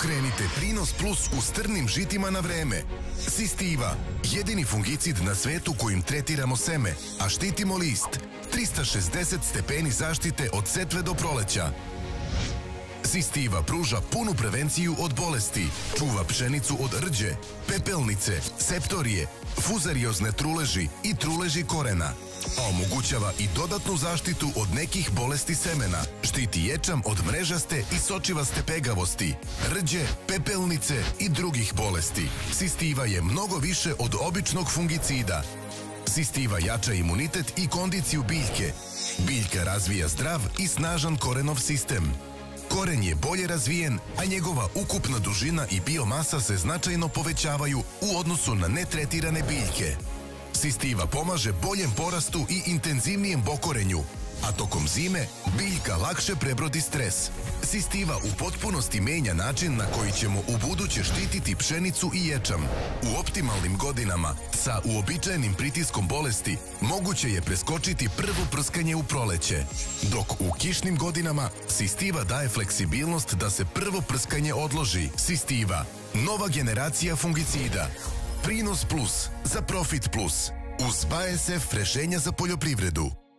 Pokrenite Prinos Plus u strnim žitima na vreme. Sistiva, jedini fungicid na svetu kojim tretiramo seme, a štitimo list. 360 stepeni zaštite od setve do proleća. Sistiva pruža punu prevenciju od bolesti, čuva pšenicu od rđe, pepelnice, septorije, fuzariozne truleži i truleži korena, a omogućava i dodatnu zaštitu od nekih bolesti semena, štiti ječam od mrežaste i sočivaste pegavosti, rđe, pepelnice i drugih bolesti. Sistiva je mnogo više od običnog fungicida, Sistiva jača imunitet i kondiciju biljke. Biljka razvija zdrav i snažan korenov sistem. Koren je bolje razvijen, a njegova ukupna dužina i biomasa se značajno povećavaju u odnosu na netretirane biljke. Sistiva pomaže boljem porastu i intenzivnijem bokorenju, a tokom zime biljka lakše prebrodi stres. Sistiva u potpunosti menja način na koji ćemo u buduće štititi pšenicu i ječam. U optimalnim godinama, sa uobičajenim pritiskom bolesti, moguće je preskočiti prvo prskanje u proleće. Dok u kišnim godinama, Sistiva daje fleksibilnost da se prvo prskanje odloži. Sistiva, nova generacija fungicida. Prinos Plus za Profit Plus. Uz BASF rešenja za poljoprivredu.